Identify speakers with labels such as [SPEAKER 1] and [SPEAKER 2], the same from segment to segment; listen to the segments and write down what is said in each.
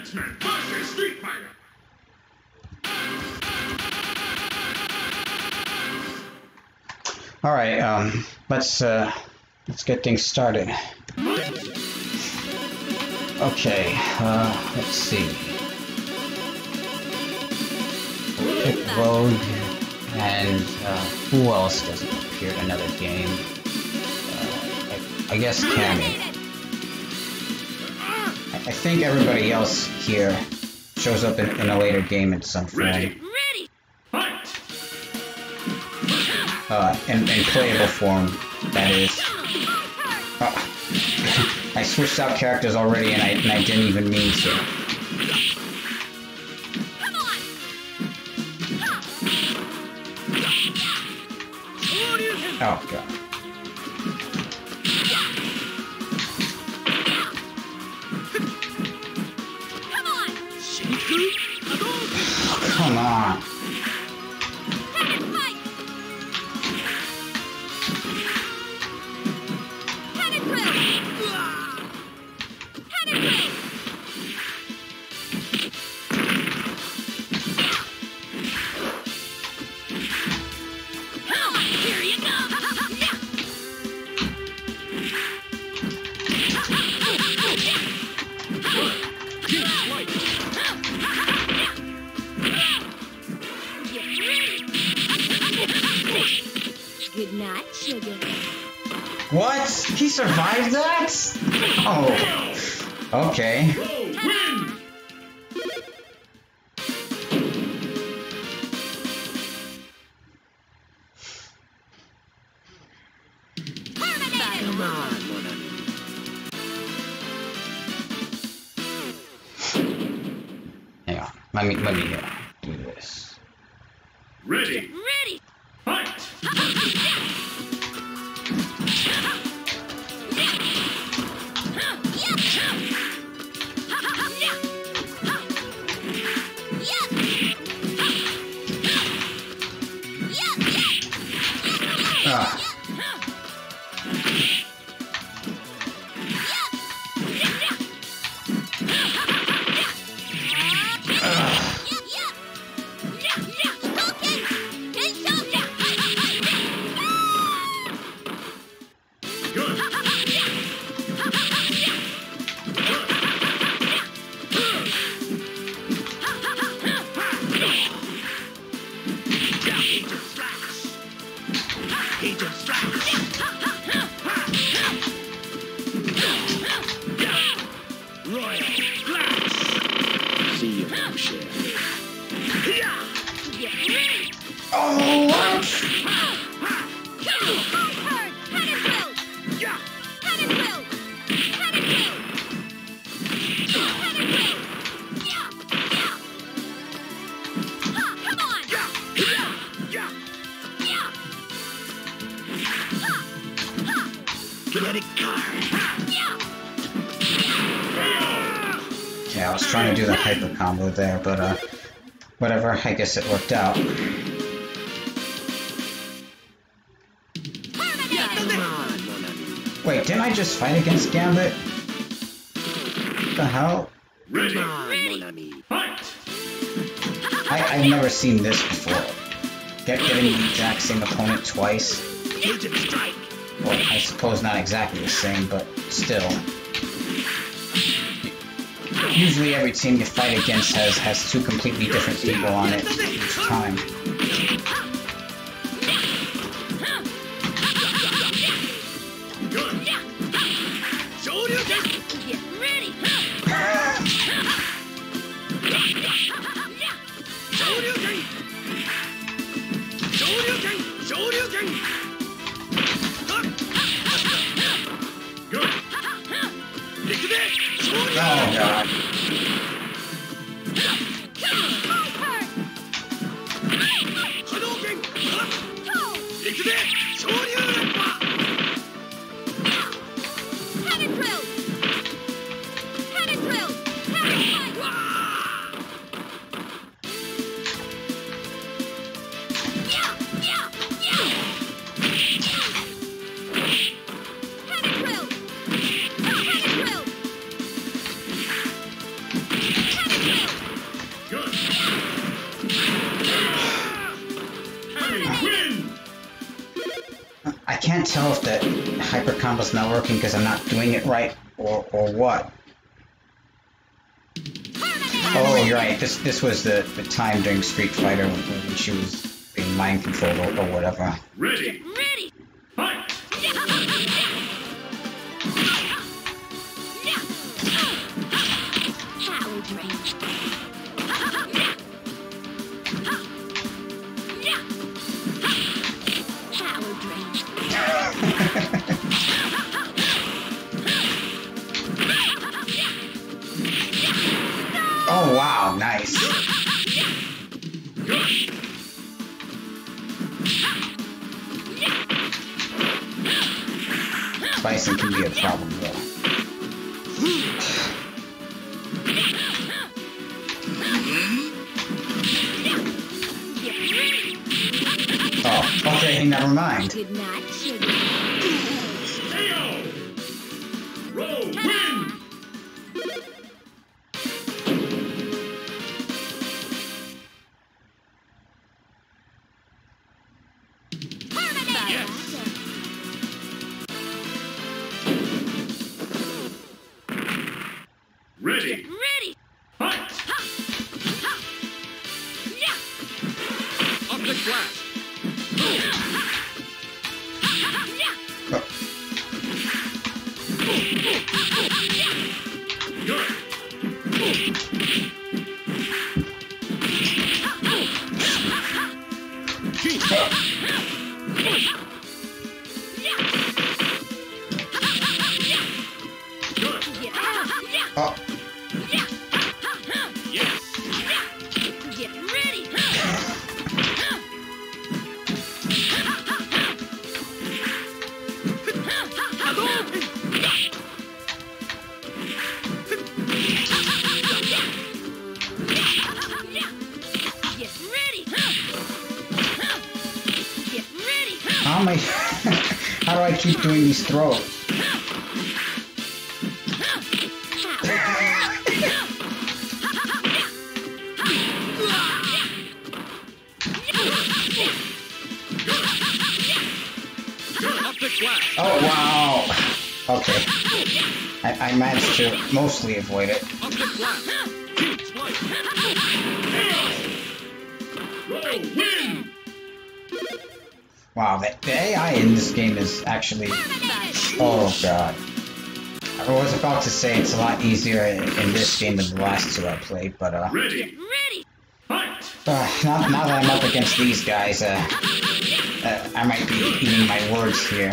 [SPEAKER 1] X-Men Street Fighter.
[SPEAKER 2] All right, um, let's uh, let's get things started. Okay, uh, let's see. Pick and uh, who else doesn't appear in another game? Uh, I, I guess Cammy. I, I think everybody else here shows up in, in a later game in some form.
[SPEAKER 1] Ready?
[SPEAKER 3] Ready!
[SPEAKER 1] Fight!
[SPEAKER 2] Uh, in, in playable form, that is. Uh, I switched out characters already and I, and I didn't even mean to.
[SPEAKER 3] Come on. Good night, sugar.
[SPEAKER 2] What? He survived that? Oh. Okay.
[SPEAKER 1] Go win!
[SPEAKER 3] Come on,
[SPEAKER 2] Hang on. Let me, let me uh, do this.
[SPEAKER 1] Ready?
[SPEAKER 2] Ah.
[SPEAKER 4] Car!
[SPEAKER 2] Okay, I was trying to do the hyper combo there, but uh, whatever. I guess it worked out.
[SPEAKER 4] Come on, mon ami.
[SPEAKER 2] Wait, didn't I just fight against Gambit? What the hell?
[SPEAKER 1] Ready?
[SPEAKER 4] Come on, mon ami.
[SPEAKER 1] Fight!
[SPEAKER 2] I, I've never seen this before. Get getting the exact same opponent twice.
[SPEAKER 4] Agent strike!
[SPEAKER 2] Well, I suppose not exactly the same, but still. Usually every team you fight against has, has two completely different people on it each time. Oh god. Tell if the hyper combo's not working because I'm not doing it right or or what. Oh, you're right. This this was the, the time during Street Fighter when, when she was being mind controlled or, or whatever.
[SPEAKER 1] Ready.
[SPEAKER 3] Ready.
[SPEAKER 2] Oh wow, nice. Bison can be a problem though. Never mind.
[SPEAKER 3] Did not sugar.
[SPEAKER 1] KO. Row win. Good.
[SPEAKER 2] Keep doing these throws? Oh wow. Okay. I, I managed to mostly avoid it.
[SPEAKER 4] Optic
[SPEAKER 2] Wow, the, the AI in this game is actually. Oh god. I was about to say it's a lot easier in, in this game than the last two I played, but uh,
[SPEAKER 1] Ready.
[SPEAKER 3] Ready.
[SPEAKER 2] Uh now, now that I'm up against these guys, uh, uh, I might be eating my words here.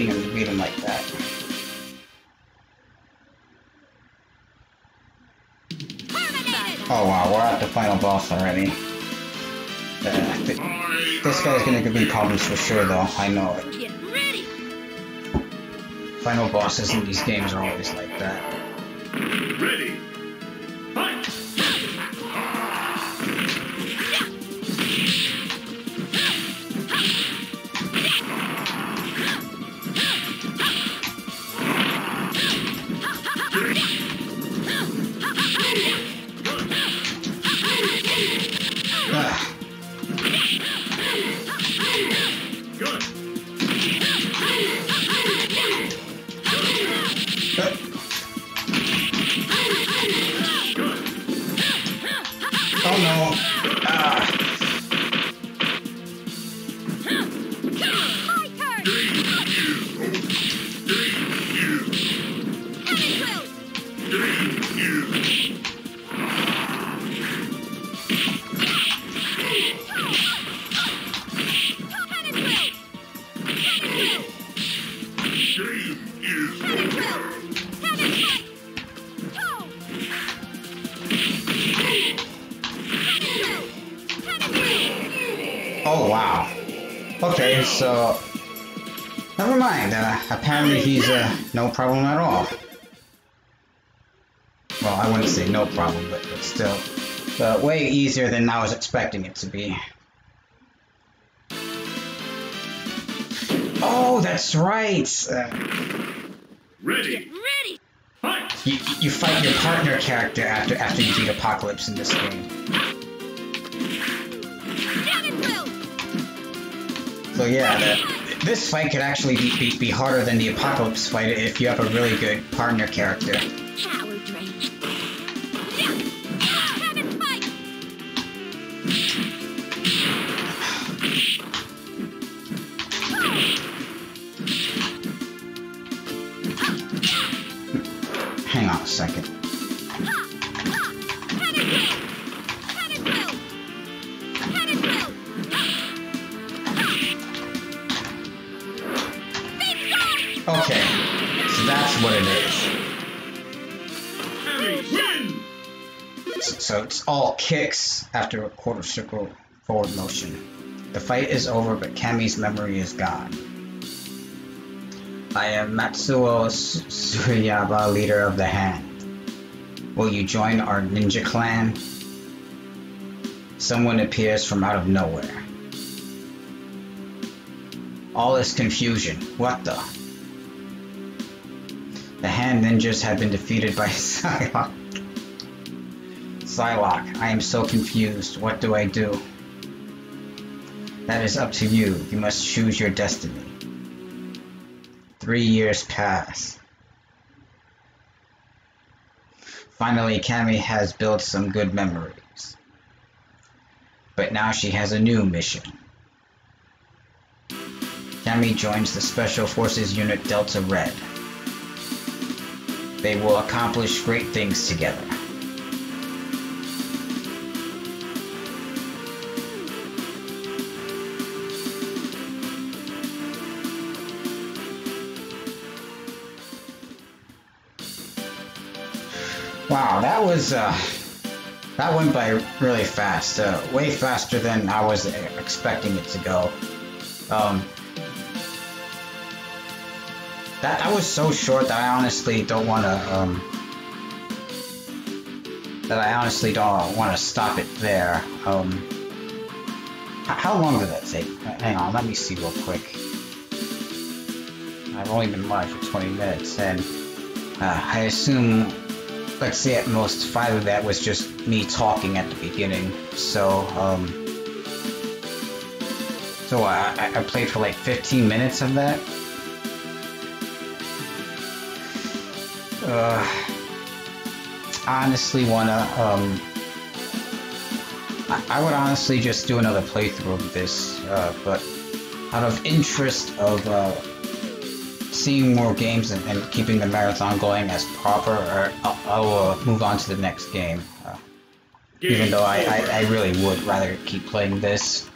[SPEAKER 2] Him him like that. Oh wow, we're at the final boss already. Uh, th- this guy's gonna give me problems for sure though, I know it. Final bosses in these games are always like that.
[SPEAKER 1] Ready.
[SPEAKER 2] Oh wow. Okay, so never mind. Uh, apparently he's uh, no problem at all. Well, I wouldn't say no problem, but, but still, uh, way easier than I was expecting it to be. Oh, that's right. Uh,
[SPEAKER 1] Ready.
[SPEAKER 3] Ready!
[SPEAKER 1] Fight.
[SPEAKER 2] you, you fight your partner character after after you beat Apocalypse in this game. So yeah, the, this fight could actually be, be, be harder than the Apocalypse fight if you have a really good partner character. So it's all kicks after a quarter circle forward motion. The fight is over, but Cammy's memory is gone. I am Matsuo Tsurayaba, leader of the Hand. Will you join our ninja clan? Someone appears from out of nowhere. All is confusion. What the? The Hand ninjas have been defeated by Psylocke. Psylocke, I am so confused. What do I do? That is up to you. You must choose your destiny. Three years pass. Finally, Cammy has built some good memories. But now she has a new mission. Cammy joins the Special Forces Unit Delta Red. They will accomplish great things together. Wow, that was uh, that went by really fast. Uh, way faster than I was expecting it to go. Um, that that was so short that I honestly don't want to um, that I honestly don't want to stop it there. Um, how long did that take? Hang on, let me see real quick. I've only been live for 20 minutes, and uh, I assume let's say at most five of that was just me talking at the beginning. So, um, so I, I- played for like 15 minutes of that. Uh, honestly wanna, um, I, I would honestly just do another playthrough of this, uh, but out of interest of, uh, seeing more games and, and keeping the marathon going as proper, or I'll, I'll uh, move on to the next game. Uh, even though I, I. I really would rather keep playing this.